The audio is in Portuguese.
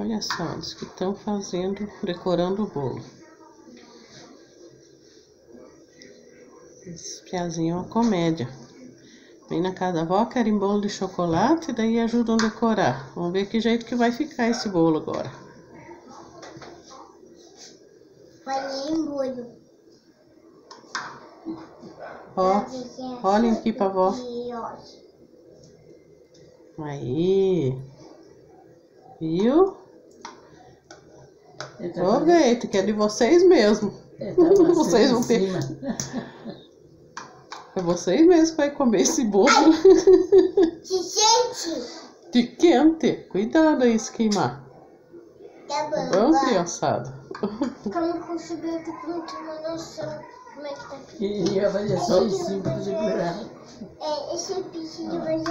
Olha só, eles que estão fazendo, decorando o bolo. Esse piazinho é uma comédia. Vem na casa da avó, querem bolo de chocolate daí ajudam a decorar. Vamos ver que jeito que vai ficar esse bolo agora. Bolho. Ó, olhem aqui pra avó. E ó, Aí. Viu? Tá Aproveita, que é de vocês mesmo. Ele tá Vocês vão ter-. É vocês mesmos que vai comer esse bolo. Se sente? De quente. Cuidado aí se queimar. Tá Tá bom. bom, vai. criançada? Como subi aqui pra não ter uma noção como é que tá aqui. E ia fazer só em cima pra segurar. É, esse de e pra mim